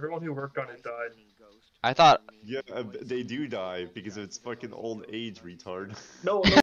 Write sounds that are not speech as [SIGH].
everyone who worked on it died. I thought Yeah, they do die because it's fucking old age, retard. No, no [LAUGHS]